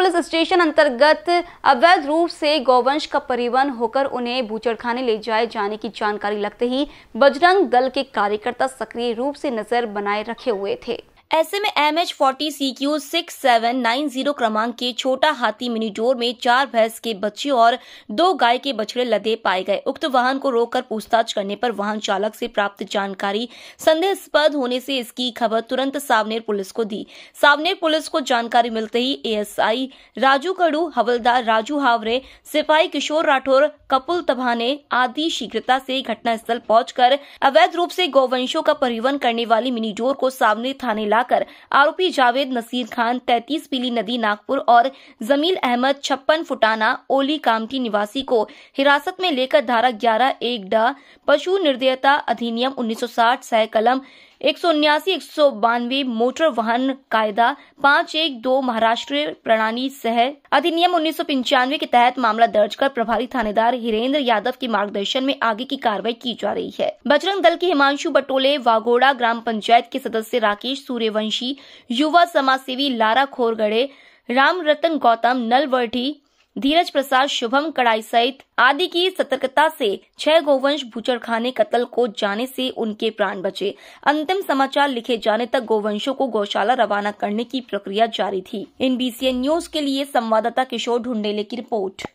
Police station अंतर्गत अवैध रूप से गौवंश का परिवहन होकर उन्हें बूचड़खाने ले जाए जाने की जानकारी लगते ही बजरंग दल के कार्यकर्ता सक्रिय रूप से नज़र बनाए रखे हुए थे। ऐसे में M H forty C Q six seven nine zero क्रमांक के छोटा हाथी मिनी डोर में चार भैंस के बच्चे और दो गाय के बछड़े लदे पाए गए। उक्त वाहन को रोककर पूछताछ करने पर वाहन चालक से प्राप्त जानकारी संदेहास्पद होने से इसकी खबर तुरंत सावनेर पुलिस को दी। सावनेर पुलिस को जानकारी मिलते ही एएसआई राजू कड़ू हवलदार राजू हावरे, सिपाही किशोर राठौर, कपुल तभाने आदि शीघ्रता से घटनास्थल पहुंचकर अवैध रूप से गौवंशों का परिवहन करने वाली मिनी डोर को सावनेर थाने लाकर आरोपी जावेद नसीर खान, तैतीस पीली नदी नागपुर और जमील अहमद छप्पन फुटाना ओली कामठी निवासी को हिरासत में लेकर धारा ग्यारह एक डा पशु निर्दयता अधिनियम 1960 सह कलम एक सौ उन्यासी, एक सौ बानवे मोटर वाहन कायदा, पाँच एक दो महाराष्ट्र प्रणाली सह अधिनियम उन्नीस सौ पंचानवे के तहत मामला दर्ज कर प्रभारी थानेदार हिरेंद्र यादव के मार्गदर्शन में आगे की कार्रवाई की जा रही है। बजरंग दल के हिमांशु बटोले, वागोड़ा ग्राम पंचायत के सदस्य राकेश सूर्यवंशी, युवा समाज सेवी लारा खोरगड़े राम रतन गौतम नलवर्ठी धीरज प्रसाद शुभम कड़ाई सहित आदि की सतर्कता से छह गोवंश भूचर खाने कत्ल को जाने से उनके प्राण बचे। अंतिम समाचार लिखे जाने तक गोवंशों को गौशाला रवाना करने की प्रक्रिया जारी थी। इन बीसीएन न्यूज़ के लिए संवाददाता किशोर ढूंढेले की रिपोर्ट।